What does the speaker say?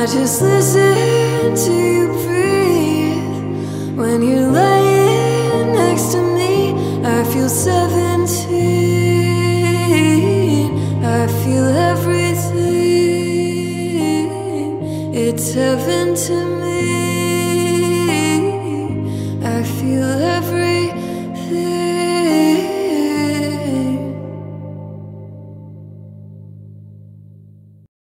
I just listen to you breathe when you're lying next to me. I feel 17. I feel everything. It's heaven to me. I feel